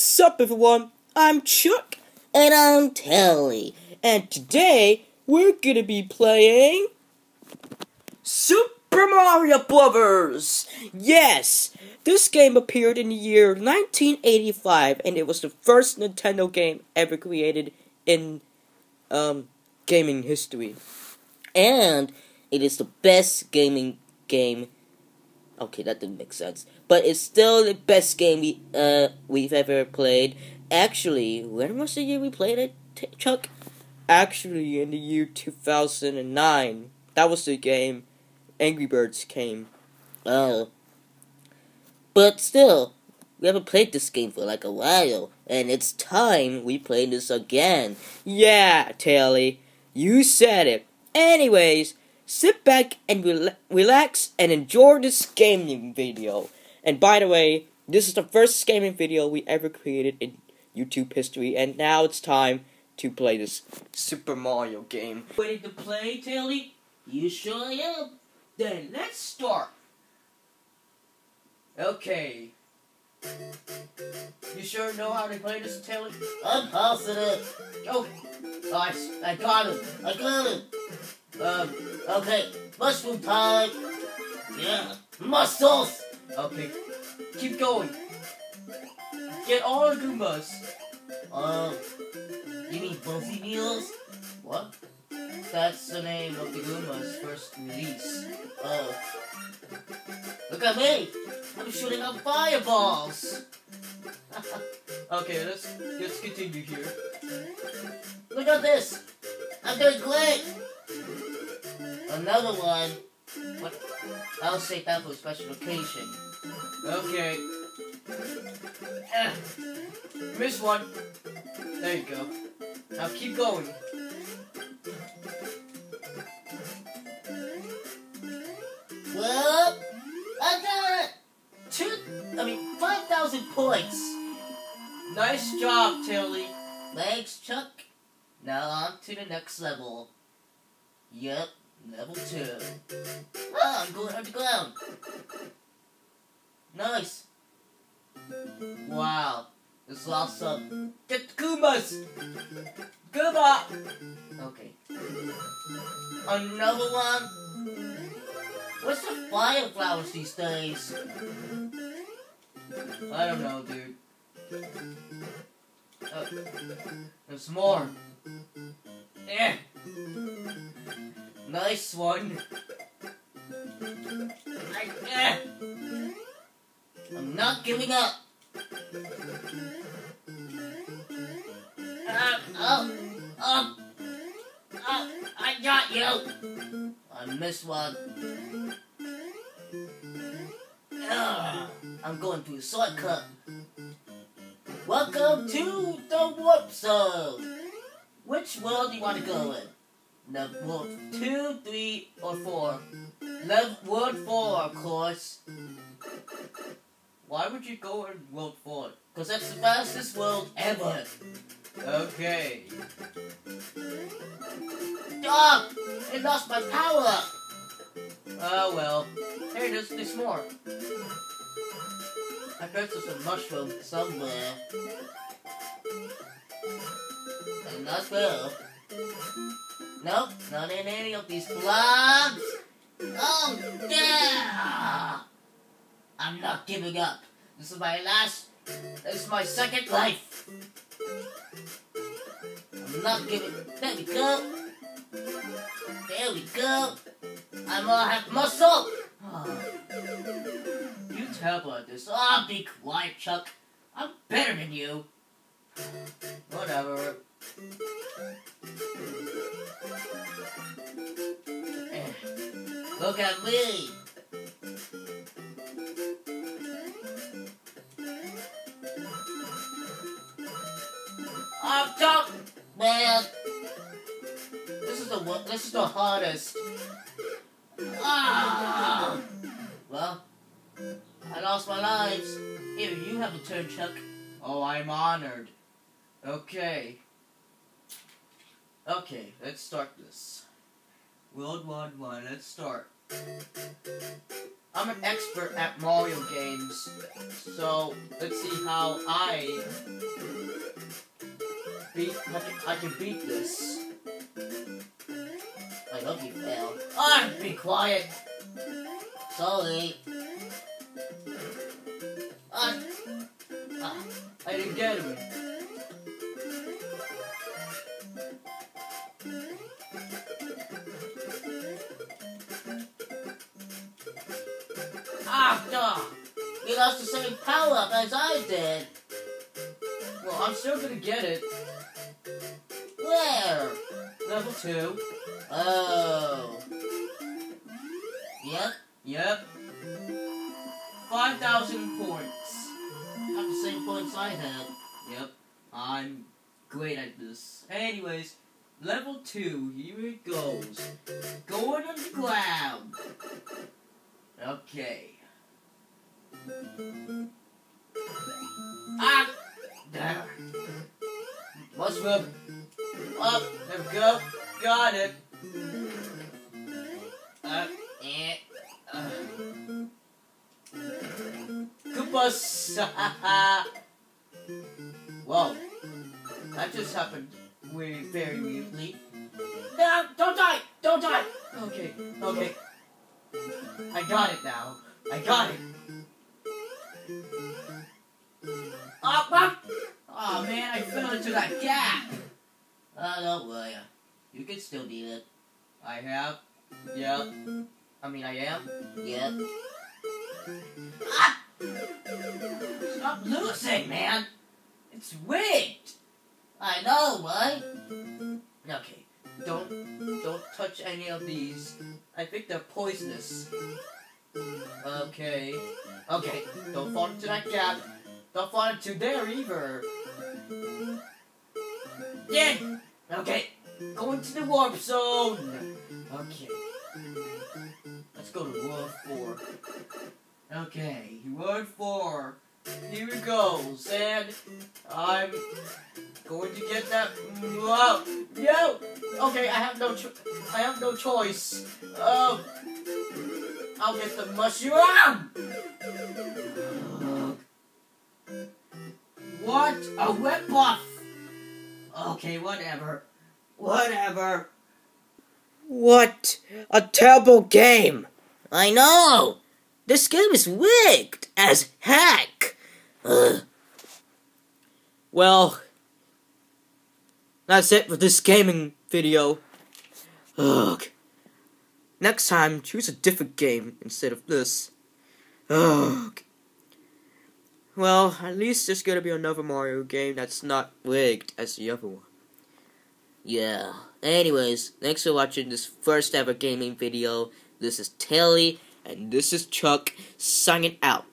What's up, everyone? I'm Chuck. And I'm Taily. And today, we're gonna be playing. Super Mario Brothers! Yes! This game appeared in the year 1985, and it was the first Nintendo game ever created in um, gaming history. And it is the best gaming game. Okay, that didn't make sense. But it's still the best game we uh we've ever played. Actually, when was the year we played it, T- Chuck? Actually, in the year 2009. That was the game Angry Birds came. Oh. But still, we haven't played this game for like a while, and it's time we play this again. Yeah, Taily, you said it. Anyways, sit back and rela- relax and enjoy this gaming video. And by the way, this is the first gaming video we ever created in YouTube history, and now it's time to play this Super Mario game. Ready to play, Taily? You sure am. Then let's start. Okay. You sure know how to play this, Taily? I'm positive. Oh, I, I got him. I got it. Um, Okay, mushroom time. Yeah, muscles. okay. Keep going. Get all the Goombas. Um, you mean Fuzzy Wheels? What? That's the name of the Goombas first release. Oh. Look at me. I'm shooting out fireballs. Okay, let's let's continue here. Look at this. I'm doing great. Another one. What? I'll save that for a special occasion. Okay. Eh. Miss one. There you go. Now keep going. Well, I got two. I mean, five thousand points. Nice job, Taily. Thanks, Chuck. Now on to the next level. Yep, level two. Ah, I'm going underground. Nice. Wow, this is awesome. Get the Goombas. Goomba. Okay. Another one. What's the fire flowers these days? I don't know, dude. Uh, there's more. Eh. Nice one. I. I'm not giving up. Ah, oh, oh, I got you. I missed one. Ah, I'm going through a shortcut. Welcome to the warp zone. Which world do you want to go in? The world two, three, or four? Level world four, of course. Why would you go in World 4? Cause that's the fastest world ever. Okay. Stop! It lost my power. Oh well. Hey, there's, there's more. I bet there's a mushroom somewhere. And that's there. Nope, not in any of these blobs. Oh, yeah! I'm not giving up. This is my last. This is my second life. I'm not giving. There we go. There we go. I'm all have muscle. Oh. You terrible at this. Oh, be quiet, Chuck. I'm better than you. Whatever. Look at me. Oh, don't, man. This is the this is the hardest. Ah. Well, I lost my lives. Here, you have a turn, Chuck. Oh, I'm honored. Okay. Okay, let's start this. World War One, let's start. I'm an expert at Mario games, so let's see how I beat. I can, beat this. I hope you fail. Oh, be quiet. Sorry. Ah, ah, I didn't get him. Ah, duh. You lost the same power up as I did. Well, I'm still gonna get it. Where? Level 2. Oh. Yep. Yep. 5,000 points. Have the same points I had. Yep. I'm great at this. Anyways, level 2. Here it goes. Going on the ground. Okay. Ah! There. Must move. Up. There we go. Got it. Uh, eh. Uh. Bus. Whoa. That just happened very, very weirdly. No, don't die! Don't die! Okay, okay. I got it now. I got it. Oh! Man, I fell into that gap. Oh, don't worry. You can still beat it. I have. Yep. I mean, I am. Yep. Ah! Stop losing, man. It's rigged. I know, right? Okay. Don't don't touch any of these. I think they're poisonous. Okay. Okay. Don't fall into that gap. Don't fall into there either. Yeah. Okay. Go into the warp zone. Okay. Let's go to World 4. Okay, World 4. Here we go, And I'm going to get that. Whoa. Yo. Okay, I have no. I have no choice. Um. I'll get the mushroom. A buff. Okay, whatever. Whatever. What a terrible game! I know. This game is rigged as heck! Ugh. Well, that's it for this gaming video. Ugh. Next time, choose a different game instead of this. Ugh. Well, at least there's gonna be another Mario game that's not rigged as the other one. Yeah. Anyways, thanks for watching this first ever gaming video. This is Taily. And this is Chuck signing out.